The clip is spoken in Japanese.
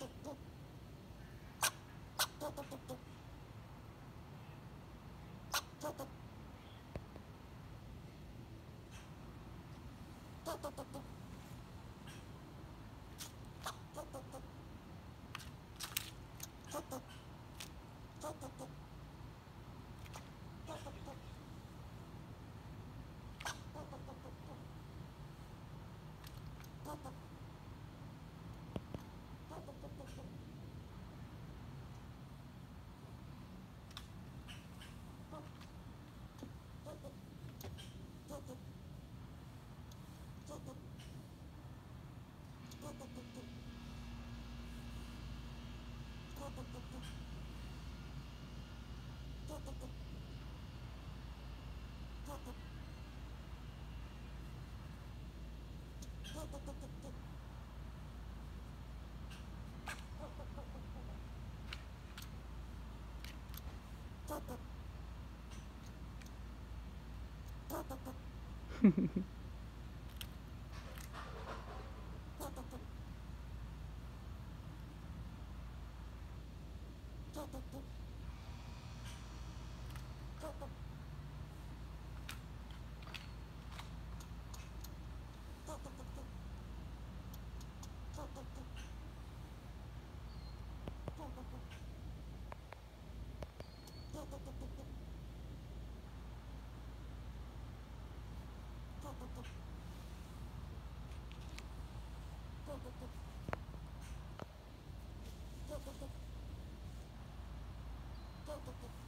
out. フフフ。Thank you.